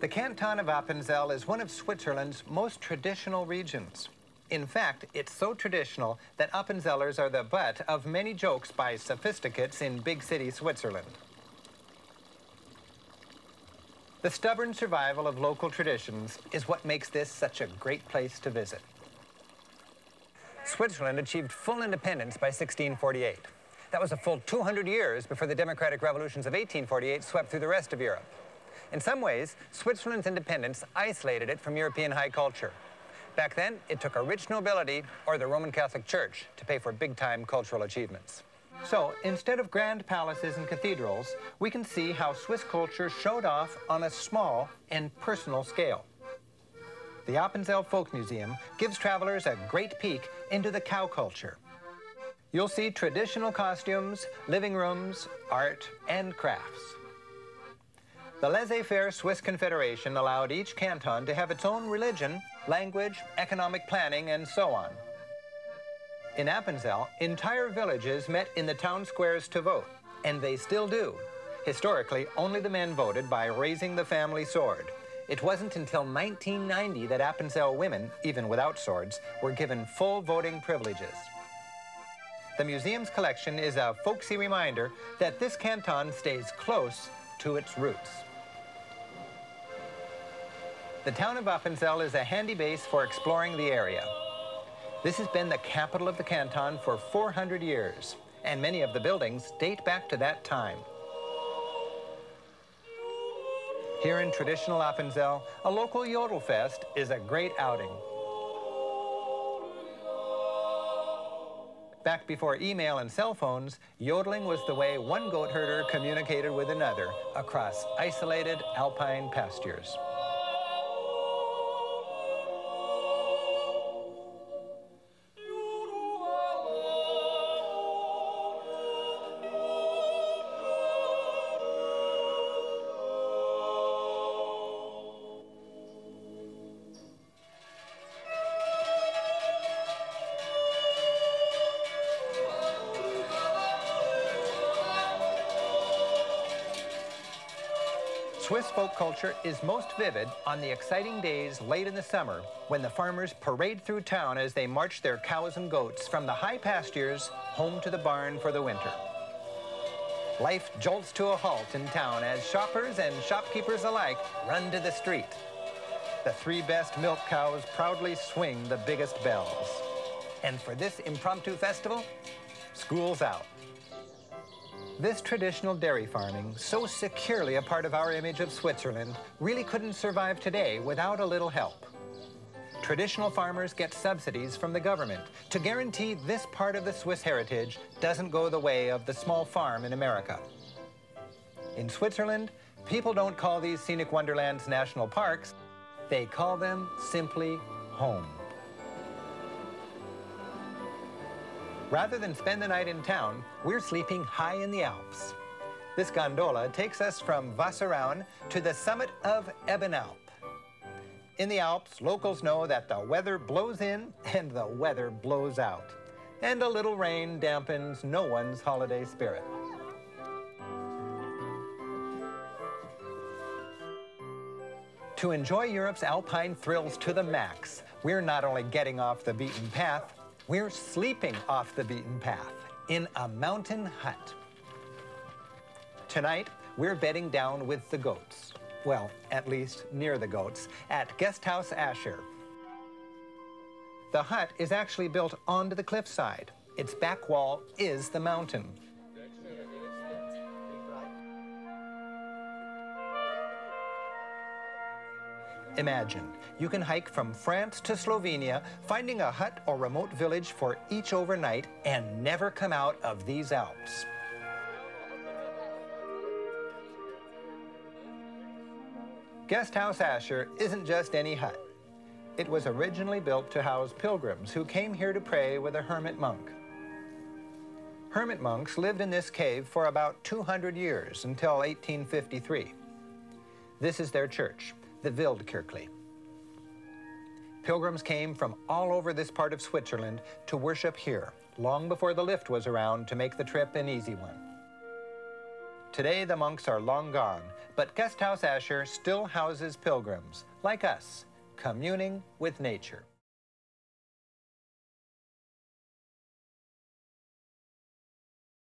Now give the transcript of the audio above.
The canton of Appenzell is one of Switzerland's most traditional regions. In fact, it's so traditional that Appenzellers are the butt of many jokes by sophisticates in big city Switzerland. The stubborn survival of local traditions is what makes this such a great place to visit. Switzerland achieved full independence by 1648. That was a full 200 years before the democratic revolutions of 1848 swept through the rest of Europe. In some ways, Switzerland's independence isolated it from European high culture. Back then, it took a rich nobility or the Roman Catholic Church to pay for big-time cultural achievements. So, instead of grand palaces and cathedrals, we can see how Swiss culture showed off on a small and personal scale. The Appenzell Folk Museum gives travelers a great peek into the cow culture. You'll see traditional costumes, living rooms, art, and crafts. The laissez-faire Swiss Confederation allowed each canton to have its own religion, language, economic planning, and so on. In Appenzell, entire villages met in the town squares to vote, and they still do. Historically, only the men voted by raising the family sword. It wasn't until 1990 that Appenzell women, even without swords, were given full voting privileges. The museum's collection is a folksy reminder that this canton stays close to its roots. The town of Appenzell is a handy base for exploring the area. This has been the capital of the canton for 400 years, and many of the buildings date back to that time. Here in traditional Appenzell, a local Yodel Fest is a great outing. Back before email and cell phones, yodeling was the way one goat herder communicated with another across isolated alpine pastures. Swiss folk culture is most vivid on the exciting days late in the summer when the farmers parade through town as they march their cows and goats from the high pastures home to the barn for the winter. Life jolts to a halt in town as shoppers and shopkeepers alike run to the street. The three best milk cows proudly swing the biggest bells. And for this impromptu festival, school's out. This traditional dairy farming, so securely a part of our image of Switzerland, really couldn't survive today without a little help. Traditional farmers get subsidies from the government to guarantee this part of the Swiss heritage doesn't go the way of the small farm in America. In Switzerland, people don't call these scenic wonderlands national parks, they call them simply home. Rather than spend the night in town, we're sleeping high in the Alps. This gondola takes us from Wasserauen to the summit of Ebenalp. In the Alps, locals know that the weather blows in and the weather blows out. And a little rain dampens no one's holiday spirit. To enjoy Europe's alpine thrills to the max, we're not only getting off the beaten path, we're sleeping off the beaten path in a mountain hut. Tonight, we're bedding down with the goats. Well, at least near the goats, at Guesthouse Aescher. The hut is actually built onto the cliffside. Its back wall is the mountain. Imagine, you can hike from France to Slovenia, finding a hut or remote village for each overnight and never come out of these Alps. Guesthouse Aescher isn't just any hut. It was originally built to house pilgrims who came here to pray with a hermit monk. Hermit monks lived in this cave for about 200 years until 1853. This is their church the Wildkirchli. Pilgrims came from all over this part of Switzerland to worship here, long before the lift was around to make the trip an easy one. Today the monks are long gone, but Guesthouse Aescher still houses pilgrims, like us, communing with nature.